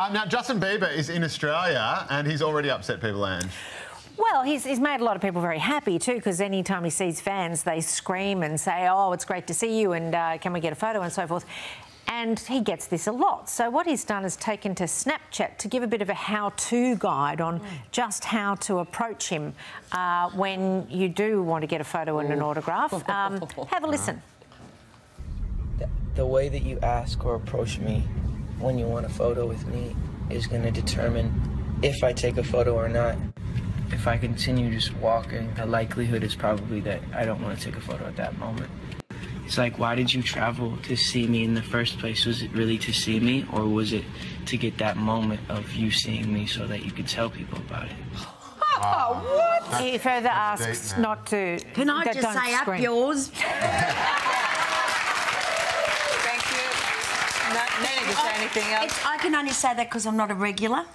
Um, now, Justin Bieber is in Australia and he's already upset people, Ange. Well, he's, he's made a lot of people very happy too, because anytime he sees fans, they scream and say, "Oh, it's great to see you," and uh, "Can we get a photo?" and so forth. And he gets this a lot. So what he's done is taken to Snapchat to give a bit of a how-to guide on just how to approach him uh, when you do want to get a photo and an autograph. Um, have a listen. The, the way that you ask or approach me when you want a photo with me is going to determine if I take a photo or not. If I continue just walking, the likelihood is probably that I don't want to take a photo at that moment. It's like, why did you travel to see me in the first place? Was it really to see me, or was it to get that moment of you seeing me so that you could tell people about it? What He further asks not to. Can I that just don't say up yours? Thank you. No, no need to say oh, anything else. It's, I can only say that because I'm not a regular.